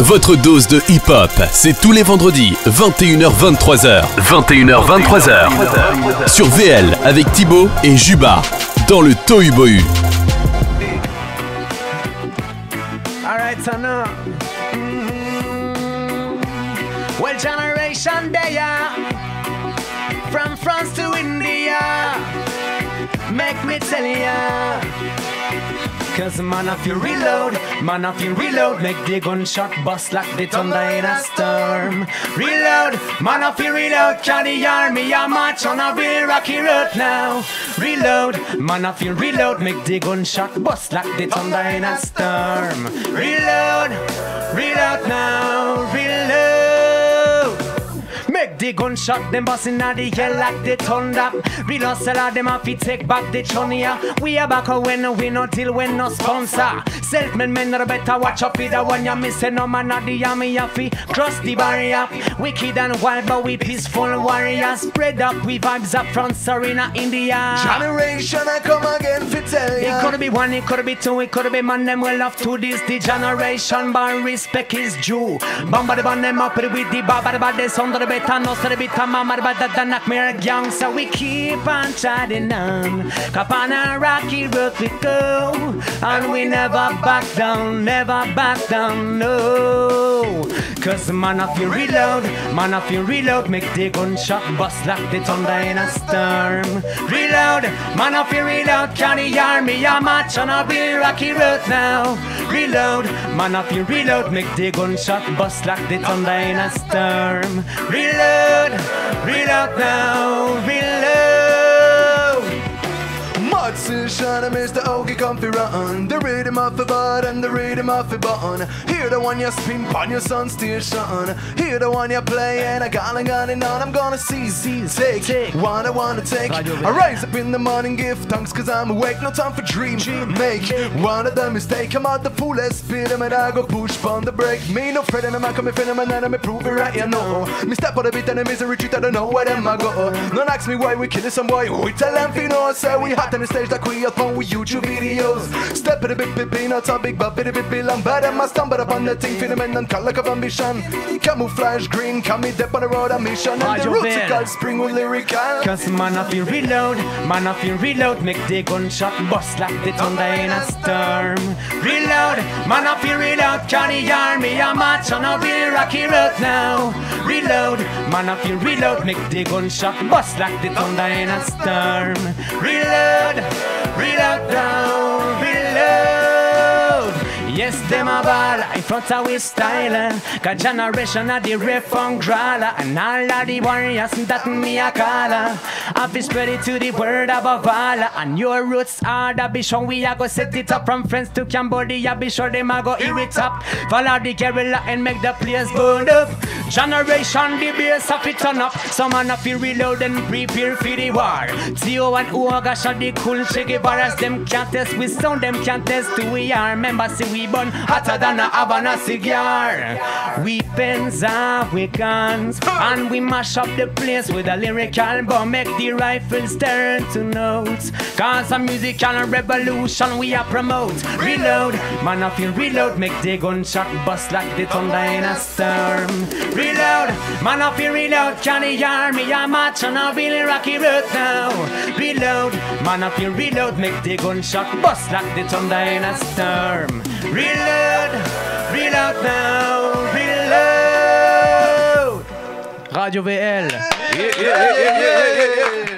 votre dose de hip-hop, c'est tous les vendredis, 21h-23h. 21h-23h. Sur VL avec Thibaut et Juba, dans le Tohu Bohu. Alright, so now. Mm, well, generation day, from France to India. Make me tell ya. Cause man, if you reload, man, if you reload, make the gunshot bust like the thunder in a storm. Reload, man, if you reload, can the army a march on a real rocky road now. Reload, man, if you reload, make the gunshot bust like the thunder in a storm. Reload, reload now, the gunshot, them bustin' at the hell like the thunder. Real hustler, them have take back the chunia. We are back when we no till when no sponsor. Self-made men are better watch out for the one you missing. No man at the you fi cross the barrier. Wicked and wild, but we peaceful warriors. Spread up, we vibes up from Sarina, India. Jahneration I come again could be one, it could be two, it could be man, them well off to this the Jahneration, but respect is due. Bomba the band them up with the baba the bad, sound of the better, no the bitter mama, the bad, the a gang, so we keep on treading on. Cap on a rocky road we go, and we never back down, never back down, no. Cause man, if you reload, man, if you reload, make the gunshot bust like the thunder in a storm. Reload, man, if you reload, can the army a on a real rocky road now. Reload, man, if you reload, make the gunshot bust like the thunder in a storm. Reload, reload now, reload. Mud Shine and Mr. Comfy run The rhythm of the bud and the rhythm of the button Hear the one you spin on your sun station Hear the one you play and I got got it on. I'm gonna seize, seize, take, Take. what I wanna take. I rise up in the morning, give thanks cause I'm awake. No time for dream, make one of the mistake I'm out the fullest speed. And I go push on the brake Me no friend and I'm coming feeling and prove it right, you know. Me step on the beat and the misery retreat I don't know where them I go. Don't ask me why we killing some boy. We tell them fi know say we hot on the stage like we up on with YouTube videos. Step in the big big peanuts a big but bitty big bill I'm bad and my stumble upon the thing for the men and color of ambition. Camouflage green, come me dip on the road a mission And the roots are called spring with lyrical. Cause man if you reload, man if you reload. Make the gunshot bust like the thunder in a storm. Reload, man if you reload. The army a march on a real rocky road now? Reload, man if you reload. Make the gunshot bust like the thunder in a storm. Reload, reload now, reload Yes, them a ball in front of we style Cause Jahneration of the refund crawler And all of the warriors that me a caller. I be spread it to the world above all And your roots are the shown we a go set it up From friends to Cambodia be sure them a go hear it up. Follow the guerrilla and make the place burn up. Jahneration the bass of it turn up. Some man of you reload and prepare for the war. Théo and Ogach shot the cool. Che bars them can't test we sound them can't test. Who we are Remember see we burn hotter than a Havana cigar. Weapons are we guns And we mash up the place with a lyrical bomb. Make the rifles turn to notes. Cause a musical revolution we are promote. Reload, man of you reload. Make the gunshot bust like the thunder in a storm Reload, man of you reload. Can the army a march on a really rocky road now? Reload, man of you reload. Make the gunshot bust like the thunder in a storm Reload, reload reload now, reload. Radio VL Yeah, yeah, yeah, yeah,